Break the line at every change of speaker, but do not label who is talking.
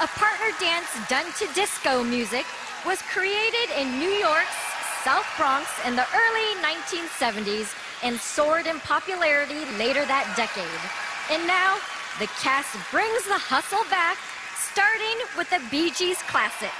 a partner dance done to disco music, was created in New York's South Bronx in the early 1970s and soared in popularity later that decade. And now, the cast brings the hustle back, starting with the Bee Gees classic.